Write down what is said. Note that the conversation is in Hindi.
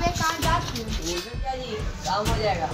मैं कहाँ जाती हूँ जी काम हो जाएगा।